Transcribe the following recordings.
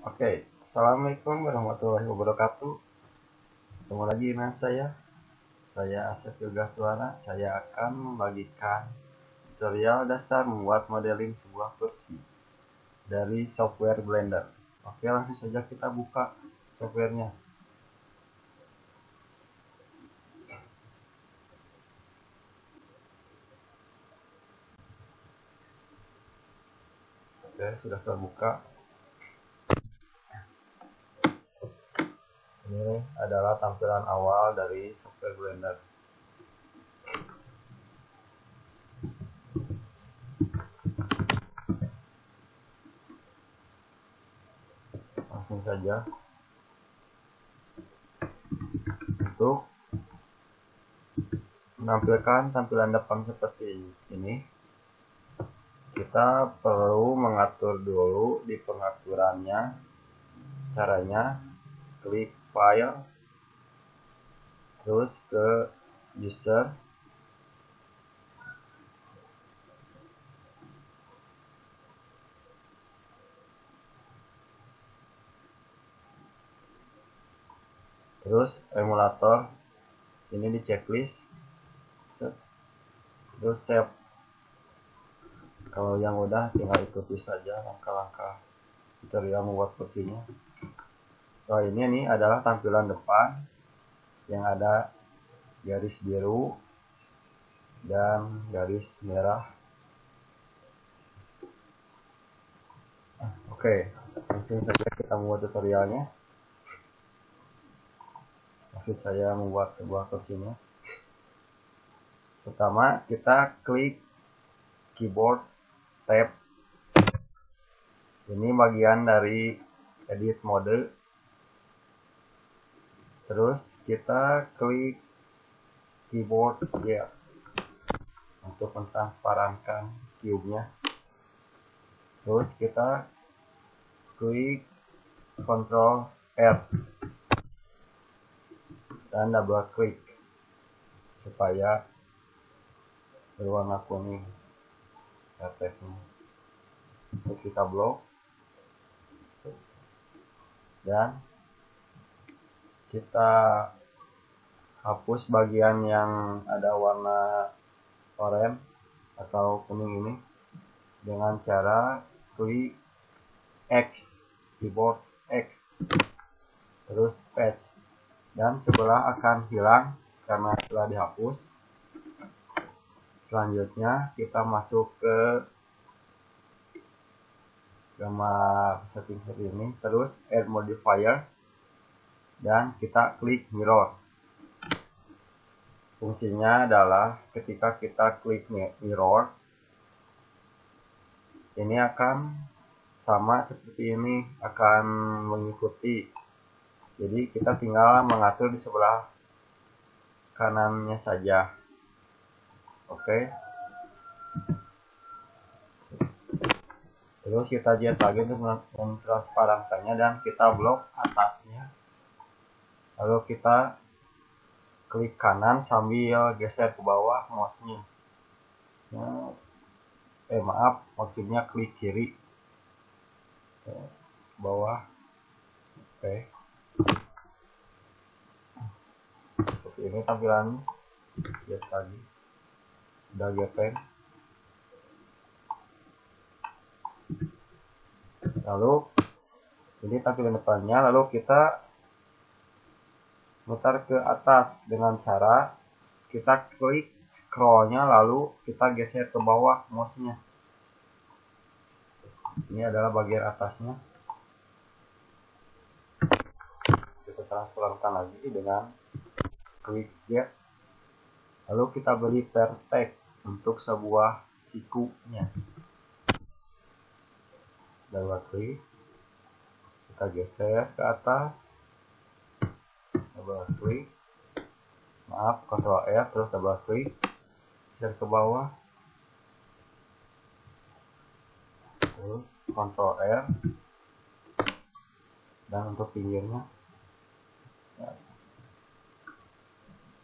Oke, Assalamualaikum warahmatullahi wabarakatuh. Ketemu lagi dengan saya. Saya Asep Yoga Suara. Saya akan membagikan tutorial dasar membuat modeling sebuah kursi dari software Blender. Oke, langsung saja kita buka softwarenya. Oke, sudah terbuka. Ini adalah tampilan awal dari software Blender. Langsung saja. Untuk menampilkan tampilan depan seperti ini, kita perlu mengatur dulu di pengaturannya. Caranya klik file terus ke user. Terus emulator ini di checklist. Terus save. Kalau yang udah tinggal ikuti saja langkah-langkah tutorial membuat kursinya setelah ini nih adalah tampilan depan yang ada garis biru dan garis merah. Oke langsung saja kita membuat tutorialnya. Maksud saya membuat sebuah kursinya. Pertama kita klik keyboard tab. Ini bagian dari edit mode terus kita klik keyboard ya untuk mentransparankan cube-nya terus kita klik Ctrl R. Dan double klik supaya berwarna kuning RTF-nya terus kita blok dan kita hapus bagian yang ada warna oranye atau kuning ini dengan cara klik X keyboard X terus patch. Dan sebelah akan hilang karena telah dihapus. Selanjutnya kita masuk ke gambar setting seperti ini. Terus add modifier dan kita klik mirror. Fungsinya adalah ketika kita klik mirror ini akan sama seperti ini akan mengikuti. Jadi kita tinggal mengatur di sebelah kanannya saja. Oke. Terus kita lihat lagi untuk mentransparankannya dan kita blok atasnya lalu kita klik kanan sambil geser ke bawah mouse-nya. Eh maaf maksudnya klik kiri. Ke bawah. Oke. Seperti ini tampilannya. Lihat lagi. Udah gepeng lalu ini tampilan depannya. Lalu kita mutar ke atas dengan cara kita klik scrollnya lalu kita geser ke bawah mouse-nya. Ini adalah bagian atasnya. Kita transferkan lagi dengan klik Z. Lalu kita beri vertex untuk sebuah sikunya. Double klik kita geser ke atas double klik maaf Ctrl R terus double klik geser ke bawah. Terus Ctrl R. Dan untuk pinggirnya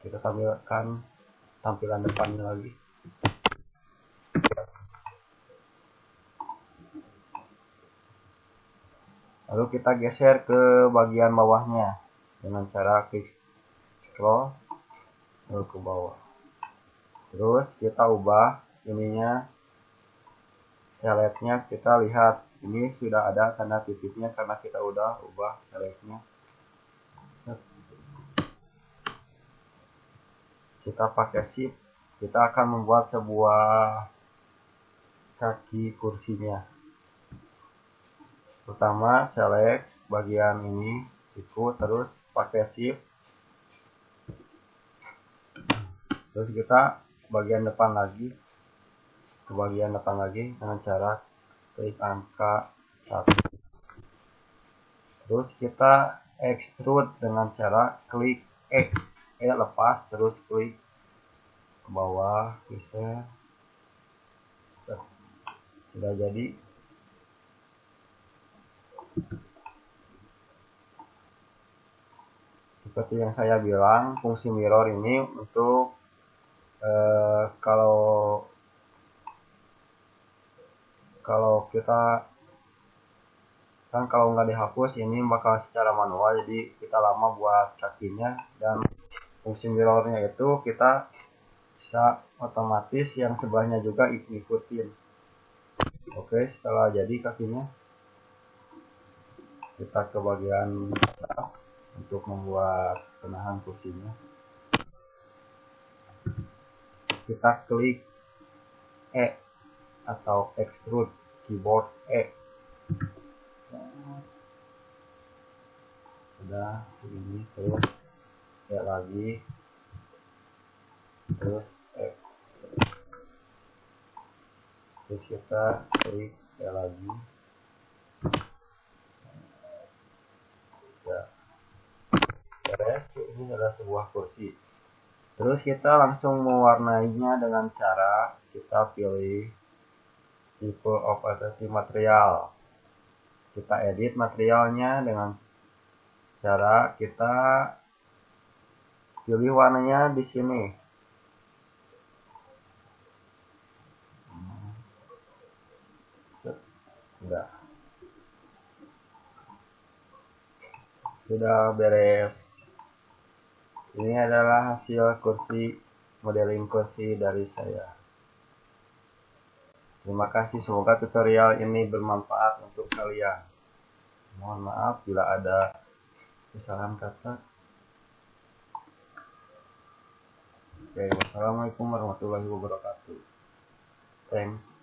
kita tampilkan tampilan depannya lagi. Lalu kita geser ke bagian bawahnya dengan cara klik scroll lalu ke bawah. Terus kita ubah ininya selectnya kita lihat. Ini sudah ada tanda titiknya karena kita udah ubah selectnya kita pakai shift. Kita akan membuat sebuah kaki kursinya. Pertama select bagian ini siku terus pakai shift terus kita bagian depan lagi ke bagian depan lagi dengan cara klik angka 1 terus kita extrude dengan cara klik E, e lepas terus klik ke bawah bisa sudah jadi seperti yang saya bilang fungsi mirror ini untuk eh, kalau kalau kita kan kalau nggak dihapus ini bakal secara manual jadi kita lama buat kakinya dan fungsi mirrornya itu kita bisa otomatis yang sebelahnya juga ikutin oke setelah jadi kakinya kita ke bagian atas untuk membuat penahan kursinya. Kita klik E atau extrude keyboard E. Sudah segini terus ya lagi. Terus E. Terus kita klik ya lagi ini adalah sebuah kursi. Terus kita langsung mewarnainya dengan cara kita pilih tipe of adhesive material. Kita edit materialnya dengan cara kita pilih warnanya di sini. Sudah sudah beres ini adalah hasil kursi modeling kursi dari saya Terima kasih, semoga tutorial ini bermanfaat untuk kalian. Mohon maaf bila ada kesalahan kata. Oke, wassalamualaikum warahmatullahi wabarakatuh. Thanks.